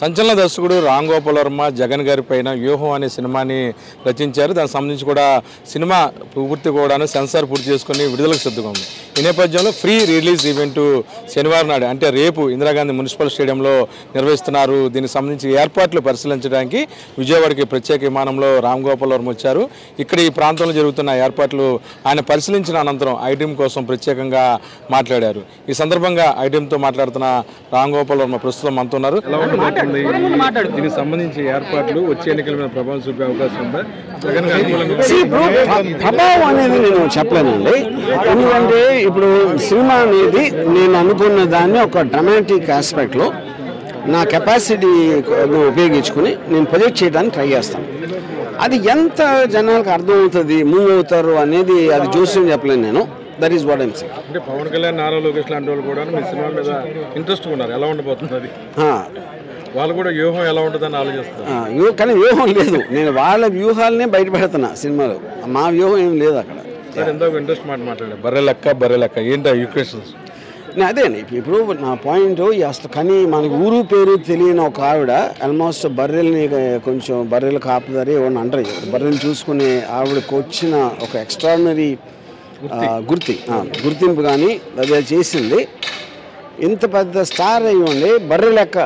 సంచలన దర్శకుడు రామ్ గోపాల్ వర్మ జగన్ గారి పైన వ్యూహం అనే సినిమాని రచించారు. దానికి సంబంధించి కూడా సినిమా పూర్తి కూడా సెన్సార్ పూర్తి చేసుకుని విడుదలకు సిద్ధంగా ఉంది. ఈ నేపథ్యంలో ఫ్రీ రిలీజ్ ఈవెంట్ శనివారం నాడు అంటే రేపు ఇందిరాగాంధీ మున్సిపల్ స్టేడియంలో నిర్వహిస్తున్నారు. దీనికి సంబంధించి ఏర్పాట్లు పరిశీలించడానికి విజయవాడకి ప్రత్యేక విమానంలో రామ్ గోపాల్ వర్మ వచ్చారు. ఇక్కడ ఈ ప్రాంతంలో జరుగుతున్న ఏర్పాట్లు ఆయన పరిశీలించిన అనంతరం ఐటీఎం కోసం ప్రత్యేకంగా మాట్లాడారు. ఈ సందర్భంగా ఐటీఎంతో మాట్లాడుతున్న రామ్ గోపాల్ వర్మ ప్రస్తుతం మనతో ఉన్నారు? ఉండబోతుంది దీనికి సంబంధించి ఏర్పాట్లు వచ్చే ఎన్నికల మీద ప్రభావం చూపే అవకాశం ఉందా? జగన్ ప్రభావం అనేది నేను చెప్పలేనండి. ఎందుకంటే ఇప్పుడు సినిమా అనేది నేను అనుకున్న దాన్ని ఒక డ్రమాటిక్ ఆస్పెక్ట్లో నా కెపాసిటీ ఉపయోగించుకుని నేను ప్రొజెక్ట్ చేయడానికి ట్రై చేస్తాను. అది ఎంత జనాలకు అర్థమవుతుంది మూవ్ అవుతారు అనేది అది చూసి చెప్పలేను నేను. That is what I'm saying అంటే పవన్ కళ్యాణ్ నారా లోకేష్ లాంటి వాళ్ళు కూడా మీ సినిమా మీద ఇంట్రెస్ట్ ఉన్నారు. ఎలా ఉండబోతుంది అది? వాళ్ళు కూడా వ్యూహం ఎలా ఉంటుందని ఆలోచిస్తారు కానీ వ్యూహం లేదు. నేను వాళ్ళ వ్యూహాలనే బయట పెడుతున్నా సినిమాలో. మా వ్యూహం ఏం లేదు అక్కడ. ఎంతో ఇంట్రెస్ట్ మాట మాట్లాడారు. బర్రె లెక్క బర్రె లెక్క. ఏంటి ఈక్వేషన్స్ అదే అండి ఇప్పుడు- నా పాయింట్ ఈ అసలు కానీ మనకి ఊరు పేరు తెలియని ఒక ఆవిడ ఆల్మోస్ట్ బర్రెల్ని కొంచెం బర్రెలు కాపుదారి ఏమన్నా అంటారు. బర్రెలు చూసుకునే ఆవిడకి వచ్చిన ఒక ఎక్స్ట్రాడినరీ గుర్తి. ఆ, గుర్తింపు కానీ అదే చేసింది. ఇంత పెద్ద స్టార్ అయ్యి ఉండి బర్రె లెక్క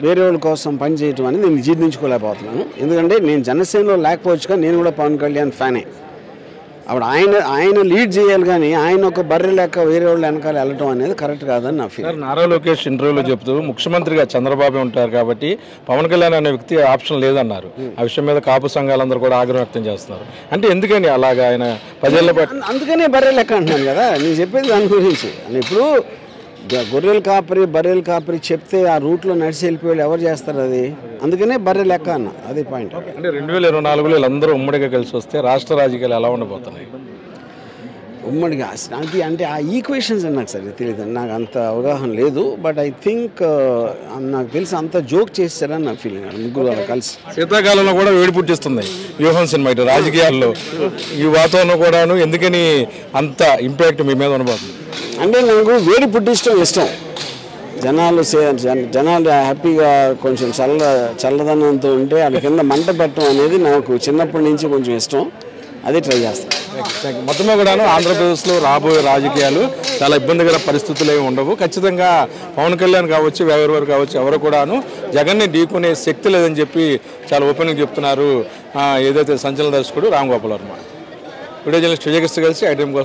వేరే వాళ్ళ కోసం పనిచేయటం అనేది నేను జీర్ణించుకోలేకపోతున్నాను. ఎందుకంటే నేను జనసేనలో లేకపోవచ్చుగా నేను కూడా పవన్ కళ్యాణ్ ఫ్యానే. అప్పుడు ఆయన ఆయన లీడ్ చేయాలి కానీ ఆయన ఒక బర్రె లెక్క వేరే వాళ్ళు వెనకాల వెళ్ళటం అనేది కరెక్ట్ కాదని నా ఫీల్ నారా లోకేష్ ఇంటర్వ్యూలో చెప్తూ ముఖ్యమంత్రిగా చంద్రబాబు ఉంటారు కాబట్టి పవన్ కళ్యాణ్ అనే వ్యక్తి ఆప్షన్ లేదన్నారు. ఆ విషయం మీద కాపు సంఘాలందరూ కూడా ఆగ్రహం వ్యక్తం చేస్తున్నారు. అంటే ఎందుకని అలాగా ఆయన అం- అందుకనే బర్రె లెక్క అంటున్నాను కదా. నేను చెప్పేది దాని గురించి. ఇప్పుడు గొర్రెల కాపరి బర్రెల కాపరి చెప్తే ఆ రూట్లో నడిచి వెళ్ళిపోయి ఎవరు చేస్తారు అది? అందుకనే బర్రె లెక్క అన్న అది పాయింట్ అంటే రెండు వేల ఇరవై నాలుగులో వీళ్ళందరూ ఉమ్మడిగా కలిసి వస్తే రాష్ట్ర రాజకీయాలు ఎలా ఉండబోతున్నాయి? ఉమ్మడిగా అది అంటే ఆ ఈక్వేషన్స్ నాకు సరిగ్గా తెలియదు నాకు అంత అవగాహన లేదు బట్ ఐ థింక్ నాకు తెలిసి అంత జోక్ చేస్తారని నా ఫీలింగ్ ముగ్గురు వాళ్ళు కలిసి. శీతాకాలంలో కూడా వేడి పుట్టిస్తుంది వ్యూహం సినిమా ఇటు రాజకీయాల్లో. ఈ వాతావరణం కూడాను ఎందుకని అంత ఇంపాక్ట్ మీ మీద ఉండబోతుంది? అంటే నాకు వేడి పుట్టించడం ఇష్టం జనాలు జనాలు హ్యాపీగా కొంచెం చల్ల చల్లదనంతో ఉంటే అది కింద మంట పెట్టడం అనేది నాకు చిన్నప్పటి నుంచి కొంచెం ఇష్టం. అది ట్రై చేస్తాను మొత్తమే కూడాను ఆంధ్రప్రదేశ్లో రాబోయే రాజకీయాలు చాలా ఇబ్బందికర పరిస్థితులు ఏమి ఉండవు. ఖచ్చితంగా పవన్ కళ్యాణ్ కావచ్చు ఎవరెవరు కావచ్చు ఎవరు కూడాను జగన్ని ఢీకొనే శక్తి లేదని చెప్పి చాలా ఓపెన్గా చెప్తున్నారు ఏదైతే సంచలన దర్శకుడు రామ్ గోపాల్ వర్మ. వీడియో జర్నలిస్ట్ విజయకృష్ణ కలిసి ఐటమ్ కోసం